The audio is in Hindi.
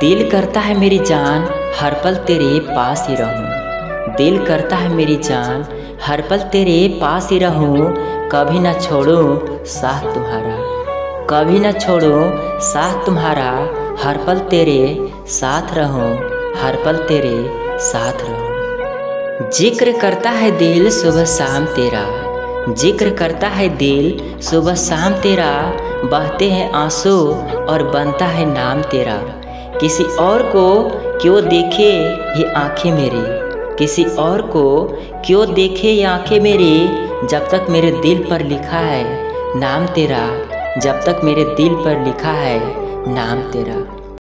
दिल करता है मेरी जान, हर पल तेरे पास ही रहूँ। दिल करता है मेरी जान, हर पल तेरे पास ही रहूँ। कभी ना छोड़ो साथ तुम्हारा, कभी ना छोड़ो साथ तुम्हारा। हर पल तेरे साथ रहूँ, हर पल तेरे साथ रहूँ। ज़िक्र करता है दिल सुबह शाम तेरा, ज़िक्र करता है दिल सुबह शाम तेरा। बहते हैं आँसू और बनता है नाम तेरा। किसी और को क्यों देखे ये आँखें मेरी? किसी और को क्यों देखे ये आँखें मेरी, जब तक मेरे दिल पर लिखा है, नाम तेरा, जब तक मेरे दिल पर लिखा है, नाम तेरा।